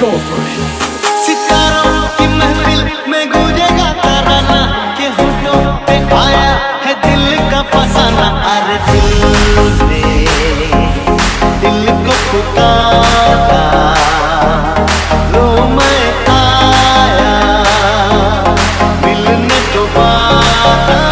go for it. सितारों की महफिल में गूंजेगा तराना के होठों पे आया है दिल का फसाना। अरे दिल ने दिल को पुकारा लो मैं आया, मिलने तो दोबारा